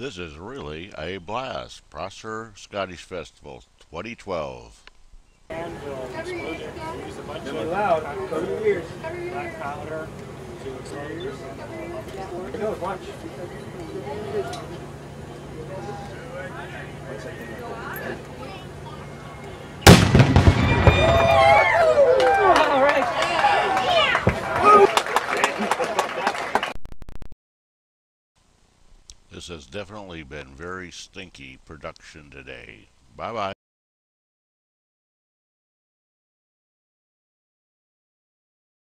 This is really a blast. Prosser Scottish Festival 2012. Every year. Use a bunch Be of loud. Cover your ears. Every year. black powder to expose Here it goes. Watch. This has definitely been very stinky production today. Bye bye.